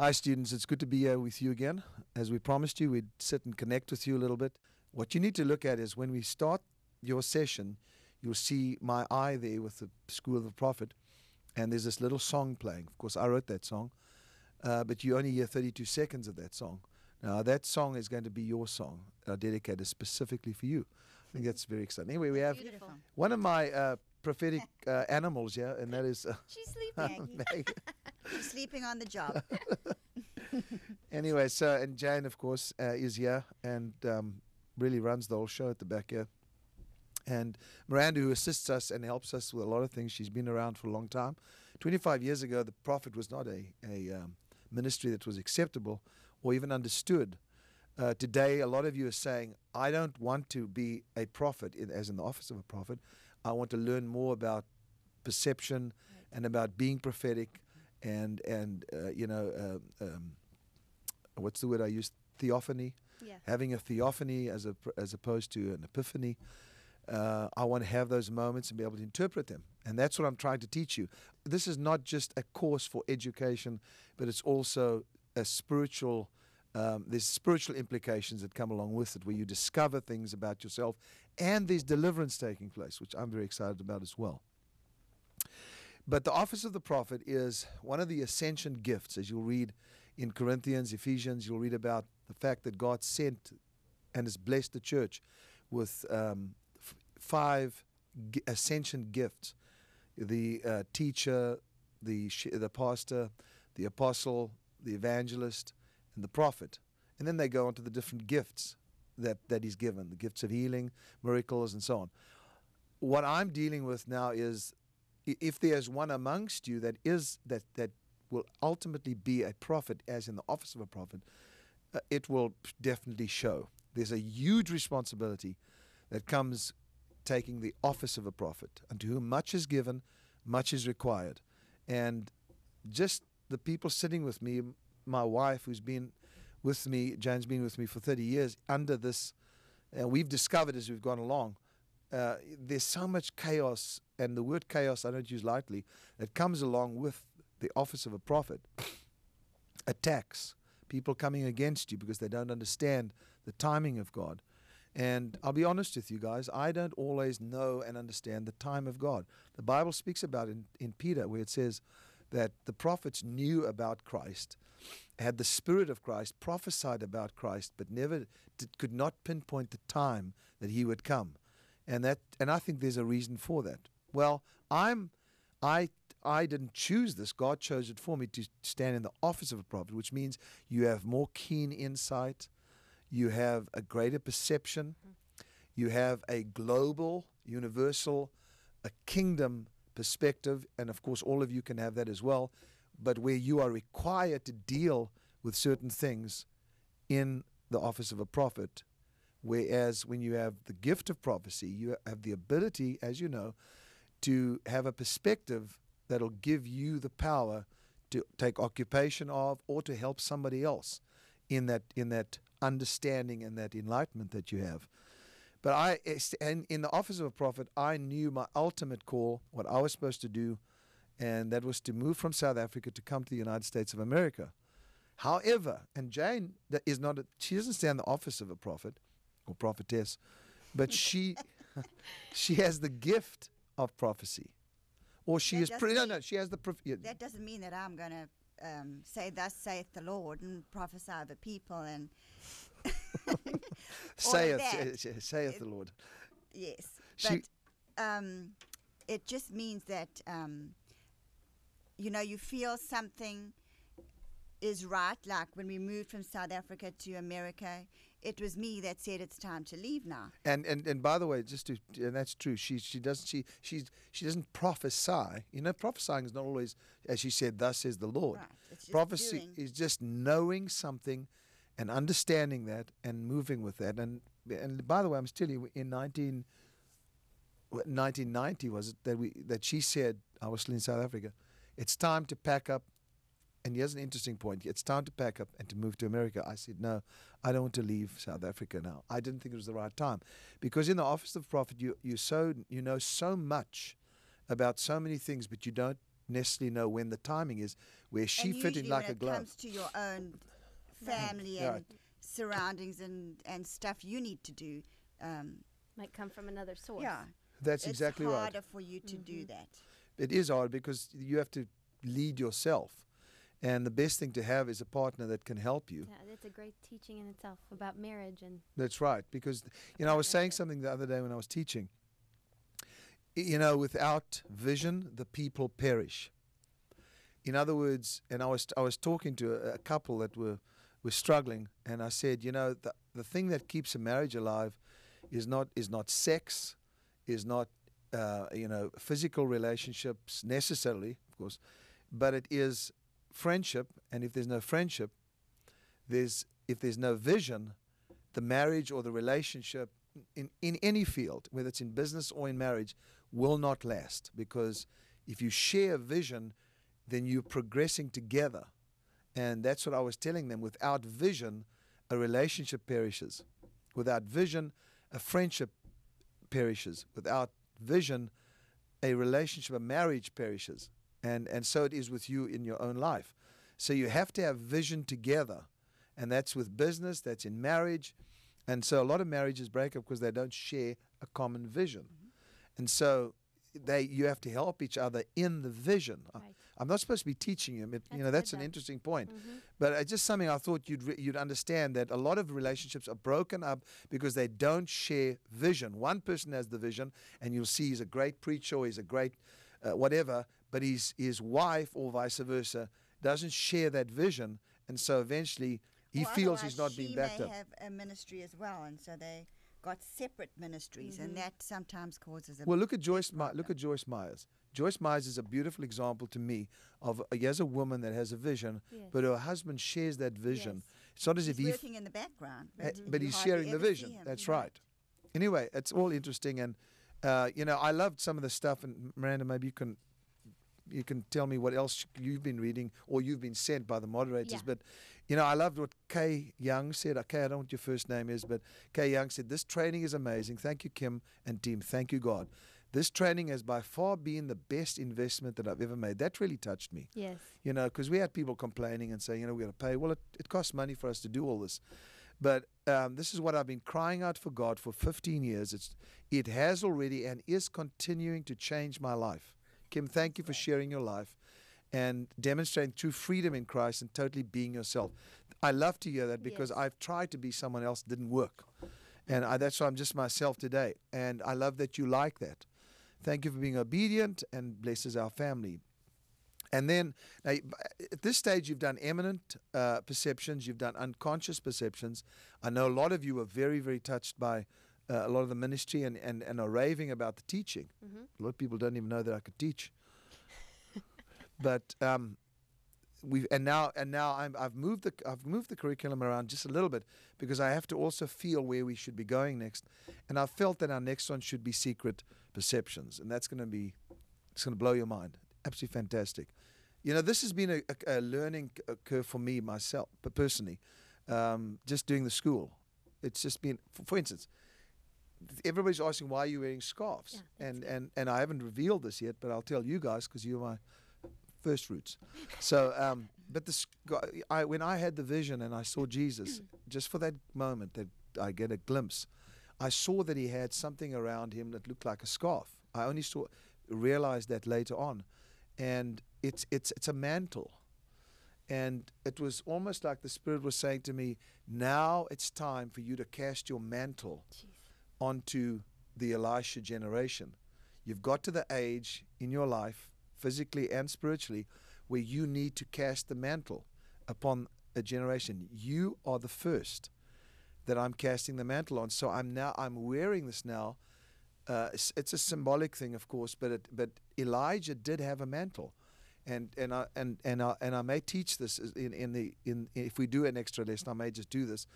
Hi, students. It's good to be here with you again. As we promised you, we'd sit and connect with you a little bit. What you need to look at is when we start your session, you'll see my eye there with the School of the Prophet, and there's this little song playing. Of course, I wrote that song, uh, but you only hear 32 seconds of that song. Now, that song is going to be your song, uh, dedicated specifically for you. I think that's very exciting. Anyway, we have Beautiful. one of my uh, prophetic uh, animals here, and that is. Uh, She's sleeping. Sleeping on the job. anyway, so and Jane, of course, uh, is here and um, really runs the whole show at the back here. And Miranda, who assists us and helps us with a lot of things, she's been around for a long time. 25 years ago, the prophet was not a, a um, ministry that was acceptable or even understood. Uh, today, a lot of you are saying, I don't want to be a prophet, in, as in the office of a prophet. I want to learn more about perception and about being prophetic and, and uh, you know, uh, um, what's the word I use? Theophany. Yeah. Having a theophany as, a, as opposed to an epiphany. Uh, I want to have those moments and be able to interpret them. And that's what I'm trying to teach you. This is not just a course for education, but it's also a spiritual. Um, there's spiritual implications that come along with it, where you discover things about yourself, and there's deliverance taking place, which I'm very excited about as well. But the office of the prophet is one of the ascension gifts, as you'll read in Corinthians, Ephesians. You'll read about the fact that God sent and has blessed the church with um, five ascension gifts: the uh, teacher, the the pastor, the apostle, the evangelist, and the prophet. And then they go on to the different gifts that that He's given: the gifts of healing, miracles, and so on. What I'm dealing with now is if there's one amongst you that is that that will ultimately be a prophet, as in the office of a prophet, uh, it will definitely show. There's a huge responsibility that comes taking the office of a prophet, unto whom much is given, much is required. And just the people sitting with me, my wife, who's been with me, Jane's been with me for 30 years, under this, and we've discovered as we've gone along, uh, there's so much chaos, and the word chaos I don't use lightly, that comes along with the office of a prophet. Attacks, people coming against you because they don't understand the timing of God. And I'll be honest with you guys, I don't always know and understand the time of God. The Bible speaks about in, in Peter where it says that the prophets knew about Christ, had the Spirit of Christ, prophesied about Christ, but never did, could not pinpoint the time that he would come. And that and I think there's a reason for that. Well, I'm I I didn't choose this. God chose it for me to stand in the office of a prophet, which means you have more keen insight, you have a greater perception, you have a global, universal, a kingdom perspective, and of course, all of you can have that as well. But where you are required to deal with certain things in the office of a prophet, whereas when you have the gift of prophecy, you have the ability, as you know, to have a perspective that'll give you the power to take occupation of or to help somebody else in that in that understanding and that enlightenment that you have. But I and in the office of a prophet, I knew my ultimate call, what I was supposed to do, and that was to move from South Africa to come to the United States of America. However, and Jane is not a, she doesn't stand the office of a prophet or prophetess, but she she has the gift of prophecy. Or she That is pretty no no, she has the prof- that doesn't mean that I'm going to um, say, Thus saith the Lord, and prophesy over people. And saith, that. saith, saith the Lord. yes. She- But um, it just means that, um, you know, you feel something is right. Like when we moved from South Africa to America, it was me that said it's time to leave now. And, and and by the way, just to and that's true. She she doesn't she she's she doesn't prophesy. You know, prophesying is not always as she said. Thus says the Lord. Right. Prophecy doing. is just knowing something, and understanding that, and moving with that. And and by the way, I'm still in 19, 1990 was it that we that she said I was still in South Africa. It's time to pack up. And here's an interesting point. It's time to pack up and to move to America. I said, no, I don't want to leave South Africa now. I didn't think it was the right time. Because in the office of prophet, you, you, so, you know so much about so many things, but you don't necessarily know when the timing is. where she and fit in usually like when a it glove. comes to your own family Right. and surroundings and, and stuff you need to do, um, Might come from another source. yeah, That's it's exactly right. It's harder for you to do that. It is hard because you have to lead yourself. And the best thing to have is a partner that can help you. Yeah, that's a great teaching in itself about marriage and That's right. Because, you know, I was saying something the other day when I was teaching. You know, without vision, the people perish. In other words, and I was, I was talking to a, a couple that were, were struggling, and I said, you know, the, the thing that keeps a marriage alive is not, is not sex, is not, uh, you know, physical relationships necessarily, of course, but it is friendship. And if there's no friendship, there's, if there's no vision, the marriage or the relationship in, in any field, whether it's in business or in marriage, will not last because if you share a vision, then you're progressing together. And that's what I was telling them. Without vision, a relationship perishes. Without vision, a friendship perishes. Without vision, a relationship, a marriage perishes. And, and so it is with you in your own life. So you have to have vision together. And that's with business, that's in marriage. And so a lot of marriages break up because they don't share a common vision. And so they you have to help each other in the vision. I- Right. I'm not supposed to be teaching you. It, you know, that's an interesting point. Mhm. But it's just something I thought you'd re- you'd understand that a lot of relationships are broken up because they don't share vision. One person has the vision, and you'll see he's a great preacher, he's a great uh, whatever, but his his wife or vice versa doesn't share that vision, and so eventually he Or feels he's not being backed up. she backed may up. have a ministry as well, and so they got separate ministries, and that sometimes causes a Well, look at Joyce. My, look at Joyce Myers. Joyce Myers is a beautiful example to me of a, as a woman that has a vision, Yes. but her husband shares that vision. Yes. It's not as he's if he's working in the background, Uh, but, but he's sharing the vision. him. That's right. Anyway, it's all interesting, and uh, you know, I loved some of the stuff. And Miranda, maybe you can you can tell me what else you've been reading or you've been sent by the moderators. Yeah. But you know, I loved what Kay Young said. Okay, I don't know what your first name is, but Kay Young said this training is amazing. Thank you, Kim and team. Thank you, God. This training has by far been the best investment that I've ever made. That really touched me Yes. you know, because we had people complaining and saying, you know, we got to pay. Well, it, it costs money for us to do all this. But um, this is what I've been crying out for God for 15 years. It's, it has already and is continuing to change my life. Kim, thank you for sharing your life and demonstrating true freedom in Christ and totally being yourself. I love to hear that because Yes. I've tried to be someone else, didn't work. And I, that's why I'm just myself today. And I love that you like that. Thank you for being obedient and blesses our family. And then now, at this stage, you've done eminent uh, perceptions, you've done unconscious perceptions. I know a lot of you are very, very touched by uh, a lot of the ministry and, and, and are raving about the teaching. Mhm. A lot of people don't even know that I could teach. but um, we and now and now I'm, I've moved the I've moved the curriculum around just a little bit because I have to also feel where we should be going next, and I felt that our next one should be secret perceptions, and that's going to be it's going to blow your mind. Absolutely fantastic. You know, this has been a, a, a learning curve for me myself, but personally, um, just doing the school. It's just been, for, for instance, everybody's asking why are you wearing scarves, Yeah, and and and I haven't revealed this yet, but I'll tell you guys because you're my first fruits. So, um, but this, I when I had the vision and I saw Jesus, just for that moment that I get a glimpse, I saw that he had something around him that looked like a scarf. I only saw realized that later on, and it's it's it's a mantle. And it was almost like the Spirit was saying to me, Now it's time for you to cast your mantle Jeez. Onto the Elisha generation. You've got to the age in your life, physically and spiritually, where you need to cast the mantle upon a generation. You are the first that I'm casting the mantle on. So I'm now I'm wearing this now. Uh, it's, it's a symbolic thing, of course, but it, but Elijah did have a mantle, and and I and and I, and I may teach this in in the in if we do an extra lesson, I may just do this,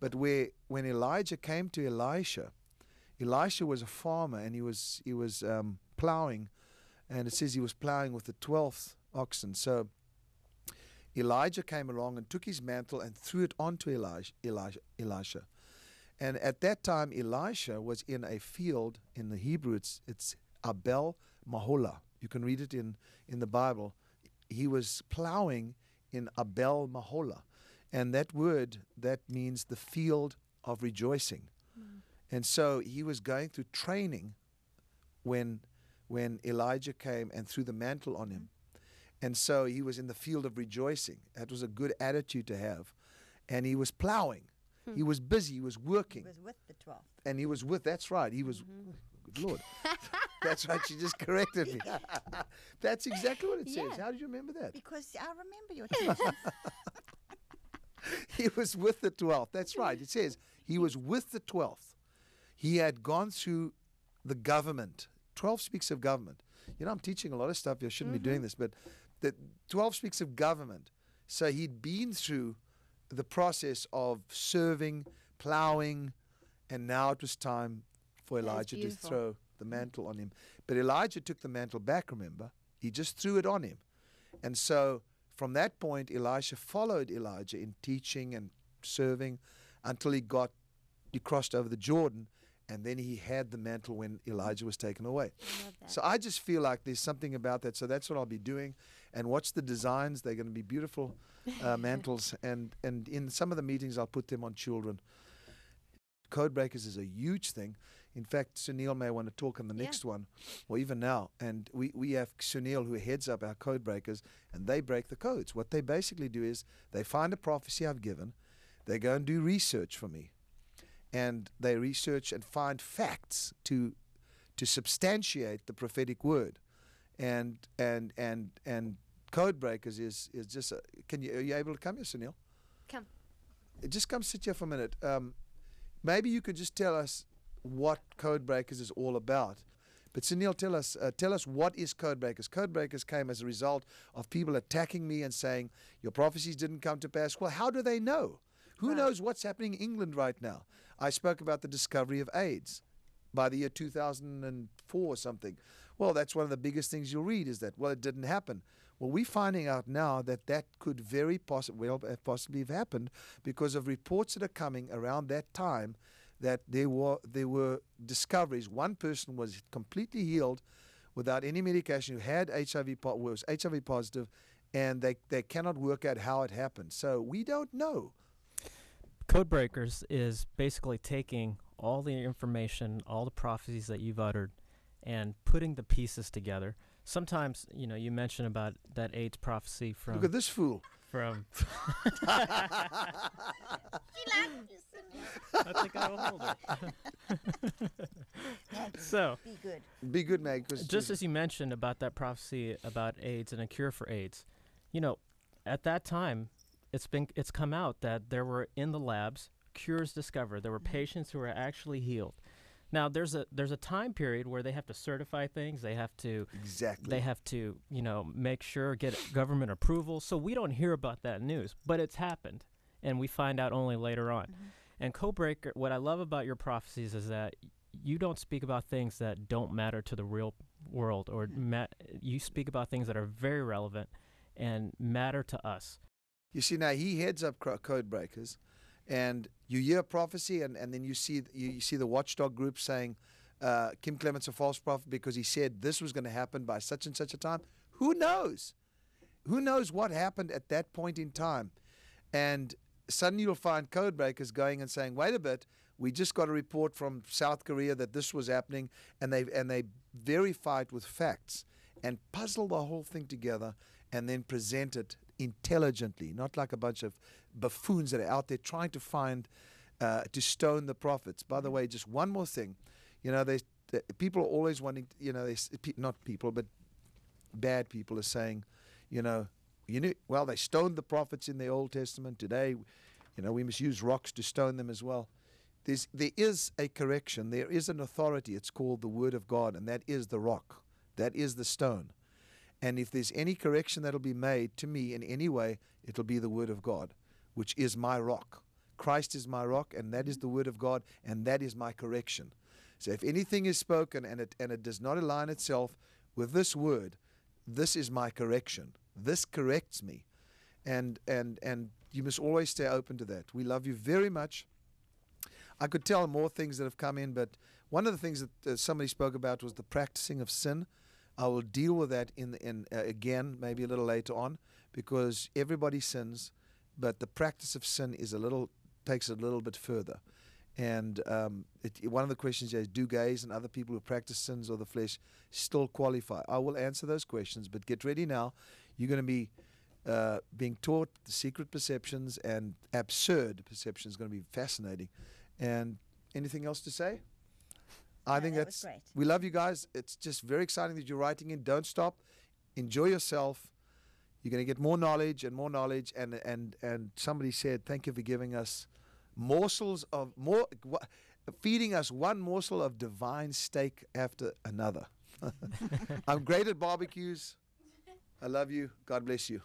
but where when Elijah came to Elisha, Elisha was a farmer and he was he was um, plowing, and it says he was plowing with the twelfth oxen. So Elijah came along and took his mantle and threw it onto Elijah. Elijah, Elisha. And at that time, Elisha was in a field. In the Hebrew, it's, it's Abel Meholah. You can read it in, in the Bible. he was plowing in Abel Meholah. And that word, that means the field of rejoicing. And so he was going through training when, when Elijah came and threw the mantle on him. And so he was in the field of rejoicing. That was a good attitude to have. And he was plowing. Hmm. He was busy. He was working. He was with the 12. and he was with, that's right. He was, mm-hmm. good Lord. that's right. She just corrected me. that's exactly what it says. Yeah. How did you remember that? Because I remember your teaching. he was with the 12th. That's right. It says he was with the 12th. He had gone through the government. 12 speaks of government. You know, I'm teaching a lot of stuff. I shouldn't be doing this, but the 12 speaks of government. So he'd been through the process of serving, plowing, and now it was time for Elijah to throw the mantle on him. But Elijah took the mantle back, remember? He just threw it on him. And so from that point, Elisha followed Elijah in teaching and serving until he got, he crossed over the Jordan, and then he had the mantle when Elijah was taken away. I. So I just feel like there's something about that. So that's what I'll be doing. And watch the designs. They're going to be beautiful uh, mantles. And, and in some of the meetings, I'll put them on children. Code breakers is a huge thing. In fact, Sunil may want to talk on the Yeah. next one, or even now. And we, we have Sunil who heads up our code breakers, and they break the codes. What they basically do is they find a prophecy I've given, they go and do research for me, and they research and find facts to to substantiate the prophetic word, and and and and code breakers is is just a, can you are you able to come here, Sunil? Come. Just come sit here for a minute. Um, maybe you could just tell us what code breakers is all about. But Sunil, tell us, uh, tell us what is code breakers. Code breakers came as a result of people attacking me and saying your prophecies didn't come to pass. Well, how do they know? Who Right. knows what's happening in England right now? I spoke about the discovery of AIDS by the year 2004 or something. Well, that's one of the biggest things you'll read is that, well, it didn't happen. Well, we're finding out now that that could very possibly, well, uh, possibly have happened because of reports that are coming around that time that there were, there were discoveries. One person was completely healed without any medication who had HIV, po- was HIV positive, and they, they cannot work out how it happened. So we don't know. Code Breakers is basically taking all the information, all the prophecies that you've uttered, and putting the pieces together. Sometimes, you know, you mentioned about that AIDS prophecy from Look at this fool. from. I think I will hold it. so, Be good. Be good, Meg. 'cause just as you mentioned about that prophecy about AIDS and a cure for AIDS, you know, at that time, it's been it's come out that there were in the labs cures discovered. There were mm-hmm. patients who were actually healed. Now, there's a there's a time period where they have to certify things. They have to exactly. they have to you know make sure get government approval. So we don't hear about that news, but it's happened, and we find out only later on. Mm-hmm. And Codebreaker, what I love about your prophecies is that you don't speak about things that don't matter to the real world, or mm-hmm. ma- you speak about things that are very relevant and matter to us. You see, now he heads up code breakers, and you hear prophecy, and, and then you see you see the watchdog group saying uh, Kim Clement's a false prophet because he said this was going to happen by such and such a time. Who knows? Who knows what happened at that point in time? And suddenly you'll find code breakers going and saying, "Wait a bit, we just got a report from South Korea that this was happening," and they and they verify it with facts and puzzle the whole thing together and then present it intelligently, not like a bunch of buffoons that are out there trying to find uh, to stone the prophets. By the way, just one more thing, you know, they people are always wanting, you know, they pe- not people, but bad people are saying, you know, you know, well, they stoned the prophets in the Old Testament. Today, you know, we must use rocks to stone them as well. There's, there is a correction. There is an authority. It's called the Word of God, and that is the rock. That is the stone. And if there's any correction that'll be made to me in any way, it'll be the Word of God, which is my rock. Christ is my rock, and that is the Word of God, and that is my correction. So if anything is spoken and it, and it does not align itself with this Word, this is my correction. This corrects me. And, and, and you must always stay open to that. We love you very much. I could tell more things that have come in, but one of the things that somebody spoke about was the practicing of sin. I will deal with that in in uh, again maybe a little later on because everybody sins, but the practice of sin is a little takes it a little bit further. And um, it, one of the questions is do gays and other people who practice sins of the flesh still qualify? I will answer those questions, but get ready now. You're going to be uh, being taught the secret perceptions and absurd perceptions. Going to be fascinating. And anything else to say? I No, think that that's great. we love you guys. It's just very exciting that you're writing in. Don't stop. Enjoy yourself. You're going to get more knowledge and more knowledge. And and and somebody said, "Thank you for giving us morsels of more, feeding us one morsel of divine steak after another." I'm great at barbecues. I love you. God bless you.